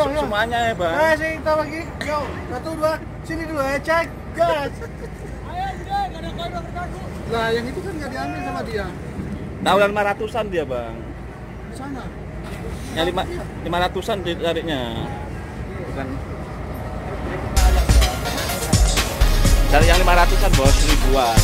semuanya ya bang Nah, sini kita lagi. Yo, satu dua, sini dulu ya, cek, gas. Lah, yang itu kan nggak diambil sama dia. tahunan lima ratusan dia bang Di sana. yang lima lima ratusan tariknya bukan dari yang lima ratusan bos ribuan